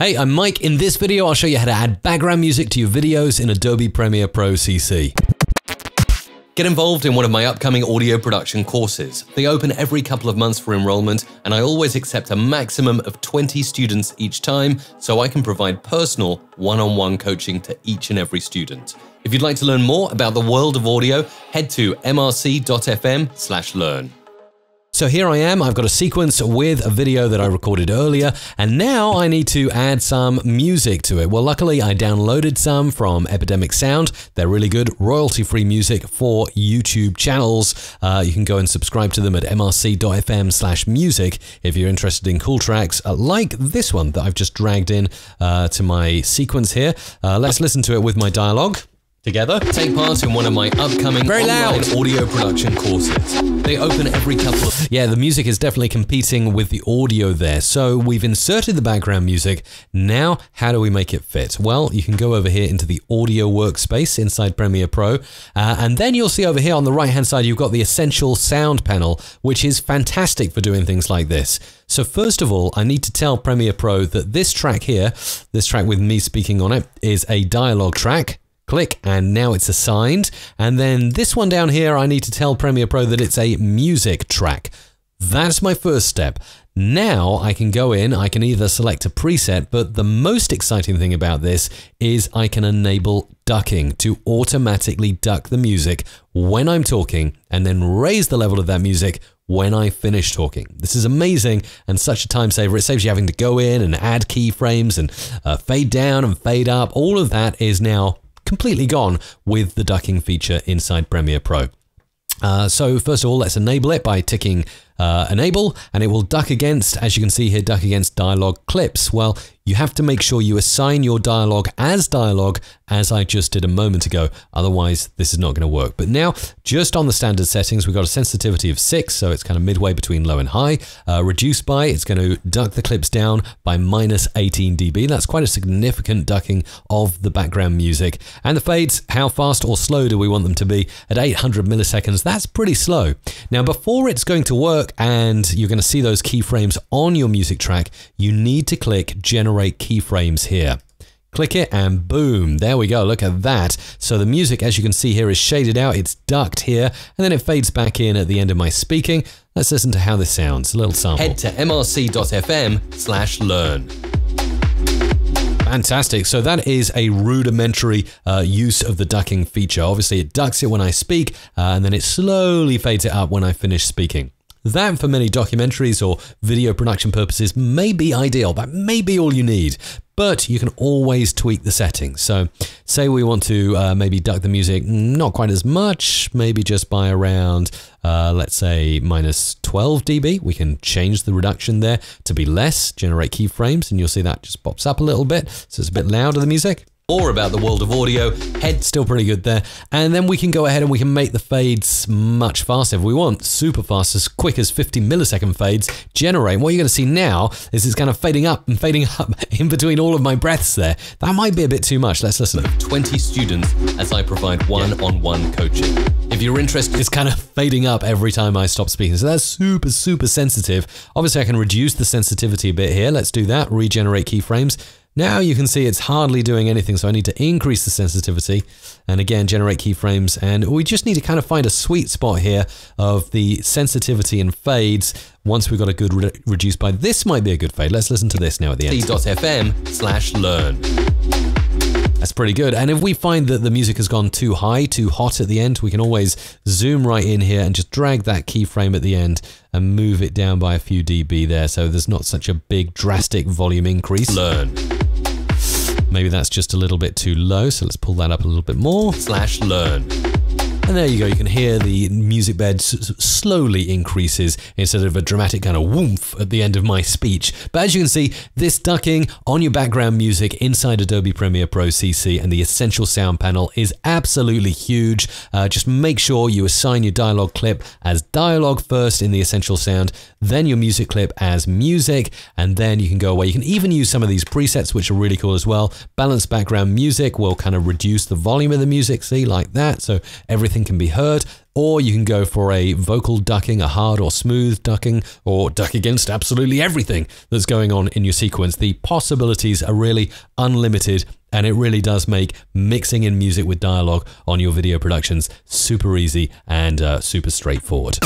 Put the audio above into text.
Hey, I'm Mike. In this video, I'll show you how to add background music to your videos in Adobe Premiere Pro CC. Get involved in one of my upcoming audio production courses. They open every couple of months for enrollment, and I always accept a maximum of 20 students each time so I can provide personal one on one coaching to each and every student. If you'd like to learn more about the world of audio, head to mrc.fm/learn. So here I am, I've got a sequence with a video that I recorded earlier, and now I need to add some music to it. Well, luckily I downloaded some from Epidemic Sound. They're really good, royalty-free music for YouTube channels. Uh, you can go and subscribe to them at mrc.fm slash music if you're interested in cool tracks uh, like this one that I've just dragged in uh, to my sequence here. Uh, let's listen to it with my dialogue together. Take part in one of my upcoming Very online loud. audio production courses. They open every couple of... Yeah, the music is definitely competing with the audio there. So we've inserted the background music. Now, how do we make it fit? Well, you can go over here into the audio workspace inside Premiere Pro. Uh, and then you'll see over here on the right-hand side, you've got the Essential Sound panel, which is fantastic for doing things like this. So first of all, I need to tell Premiere Pro that this track here, this track with me speaking on it, is a dialogue track. Click, and now it's assigned. And then this one down here, I need to tell Premiere Pro that it's a music track. That's my first step. Now I can go in, I can either select a preset, but the most exciting thing about this is I can enable ducking to automatically duck the music when I'm talking and then raise the level of that music when I finish talking. This is amazing and such a time saver. It saves you having to go in and add keyframes and uh, fade down and fade up. All of that is now completely gone with the ducking feature inside Premiere Pro. Uh, so first of all, let's enable it by ticking uh, enable and it will duck against, as you can see here, duck against dialog clips. Well, you have to make sure you assign your dialogue as dialogue as I just did a moment ago. Otherwise, this is not going to work. But now, just on the standard settings, we've got a sensitivity of 6, so it's kind of midway between low and high. Uh, reduced by, it's going to duck the clips down by minus 18 dB. That's quite a significant ducking of the background music. And the fades, how fast or slow do we want them to be? At 800 milliseconds, that's pretty slow. Now, before it's going to work and you're going to see those keyframes on your music track, you need to click Generate Keyframes here. Click it and boom, there we go. Look at that. So the music, as you can see here, is shaded out. It's ducked here, and then it fades back in at the end of my speaking. Let's listen to how this sounds. A little sample. Head to mrc.fm slash learn. Fantastic. So that is a rudimentary uh, use of the ducking feature. Obviously, it ducks it when I speak, uh, and then it slowly fades it up when I finish speaking. That, for many documentaries or video production purposes, may be ideal. That may be all you need but you can always tweak the settings. So say we want to uh, maybe duck the music not quite as much, maybe just by around, uh, let's say minus 12 dB. We can change the reduction there to be less, generate keyframes, and you'll see that just pops up a little bit. So it's a bit louder, the music more about the world of audio, head still pretty good there. And then we can go ahead and we can make the fades much faster if we want. Super fast, as quick as 50 millisecond fades generate. What you're going to see now is it's kind of fading up and fading up in between all of my breaths there. That might be a bit too much. Let's listen. 20 students as I provide one-on-one -on -one coaching. If you're interested, it's kind of fading up every time I stop speaking. So that's super, super sensitive. Obviously, I can reduce the sensitivity a bit here. Let's do that. Regenerate keyframes. Now you can see it's hardly doing anything, so I need to increase the sensitivity and again generate keyframes. And we just need to kind of find a sweet spot here of the sensitivity and fades. Once we've got a good re reduced by, this might be a good fade. Let's listen to this now at the end. fm slash learn. That's pretty good. And if we find that the music has gone too high, too hot at the end, we can always zoom right in here and just drag that keyframe at the end and move it down by a few dB there so there's not such a big drastic volume increase. Learn. Maybe that's just a little bit too low, so let's pull that up a little bit more. Slash learn. And there you go, you can hear the music bed slowly increases instead of a dramatic kind of whoomph at the end of my speech. But as you can see, this ducking on your background music inside Adobe Premiere Pro CC and the Essential Sound panel is absolutely huge. Uh, just make sure you assign your dialogue clip as dialogue first in the Essential Sound, then your music clip as music, and then you can go away. You can even use some of these presets, which are really cool as well. Balanced background music will kind of reduce the volume of the music, see, like that. So everything everything can be heard, or you can go for a vocal ducking, a hard or smooth ducking, or duck against absolutely everything that's going on in your sequence. The possibilities are really unlimited, and it really does make mixing in music with dialogue on your video productions super easy and uh, super straightforward.